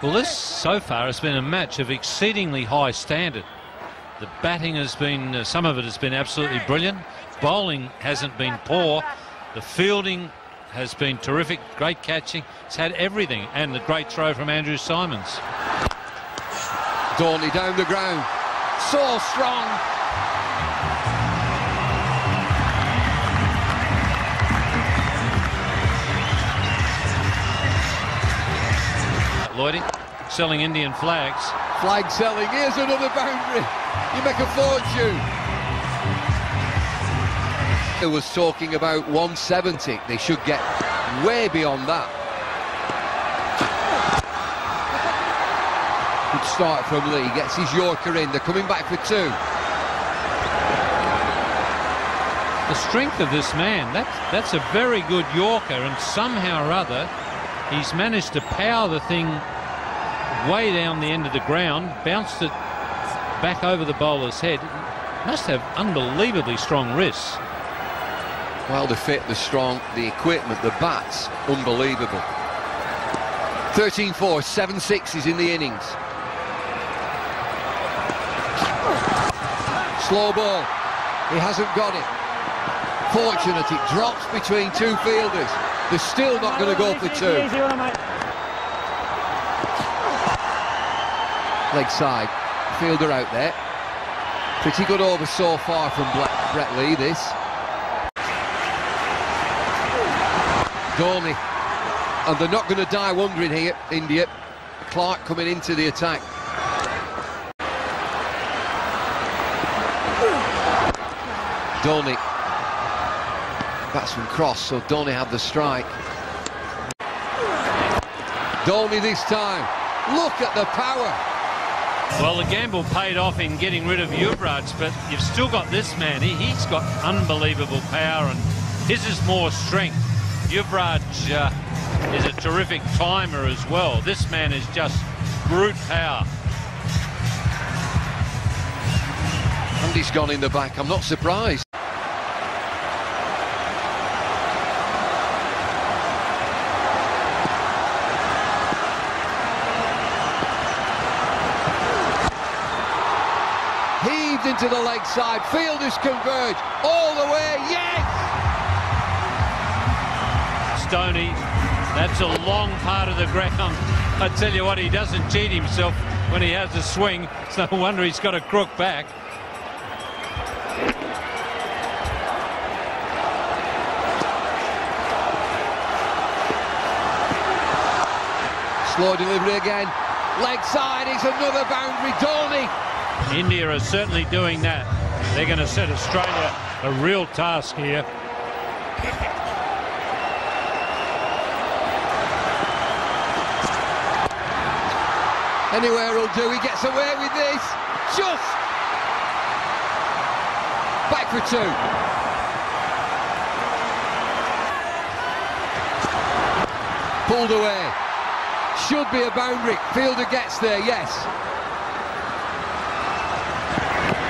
Well, this so far has been a match of exceedingly high standard. The batting has been, uh, some of it has been absolutely brilliant. Bowling hasn't been poor. The fielding has been terrific. Great catching. It's had everything. And the great throw from Andrew Symonds. Dhoni down the ground. So strong. Lloydie selling Indian flags. Flag selling. Here's another boundary. You make a fortune. It was talking about 170. They should get way beyond that. Good start from Lee. Gets his Yorker in. They're coming back for two. The strength of this man, that's, that's a very good Yorker, and somehow or other, he's managed to power the thing way down the end of the ground, bounced it back over the bowler's head. Must have unbelievably strong wrists. Well, the fit, the strong, the equipment, the bats, unbelievable. 13-4, seven sixes in the innings. Slow ball. He hasn't got it. Fortunate, it drops between two fielders. They're still not going to go for two. Leg side. Fielder out there. Pretty good over so far from Brett Lee, this. Dhoni. And they're not going to die wondering here, India. Clark coming into the attack. Dhoni. Batsman cross, so Dhoni had the strike. Dhoni this time. Look at the power. Well, the gamble paid off in getting rid of Yuvraj, but you've still got this man. He, has got unbelievable power, and his is more strength. Yuvraj uh, is a terrific timer as well. This man is just brute power. And he's gone in the back. I'm not surprised. Into the leg side. Fielders converge all the way. Yes! Stoney, that's a long part of the ground. I tell you what, he doesn't cheat himself when he has a swing. It's no wonder he's got a crook back. Slow delivery again. Leg side is another boundary. Dhoni. India are certainly doing that. They're going to set Australia a real task here. Anywhere will do. He gets away with this. Just back for two. Pulled away. Should be a boundary. Fielder gets there, yes.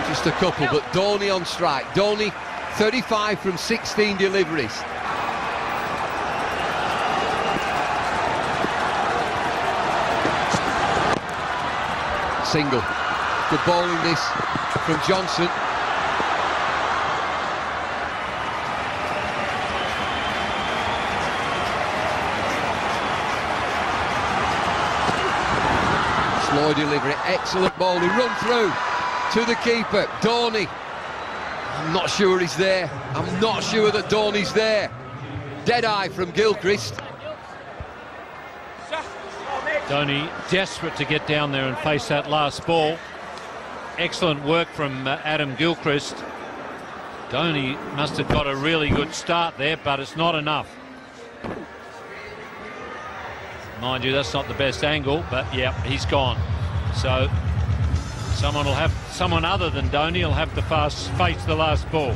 Just a couple, but Dhoni on strike. Dhoni, 35 from 16 deliveries. Single. Good bowling this from Johnson. Slow delivery, excellent bowling, run through to the keeper, Dhoni. I'm not sure he's there. I'm not sure that Dhoni's there. Dead eye from Gilchrist. Dhoni desperate to get down there and face that last ball. Excellent work from uh, Adam Gilchrist. Dhoni must have got a really good start there, but it's not enough. Mind you, that's not the best angle, but yeah, he's gone. So someone will have someone other than Dhoni will have to fast face the last ball.